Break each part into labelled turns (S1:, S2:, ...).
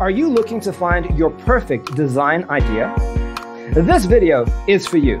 S1: Are you looking to find your perfect design idea? This video is for you.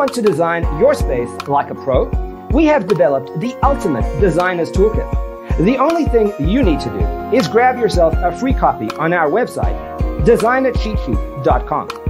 S1: Want to design your space like a pro? We have developed the ultimate designer's toolkit. The only thing you need to do is grab yourself a free copy on our website, designercheatsheet.com.